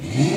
Yeah.